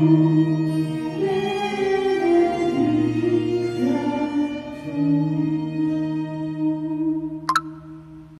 you.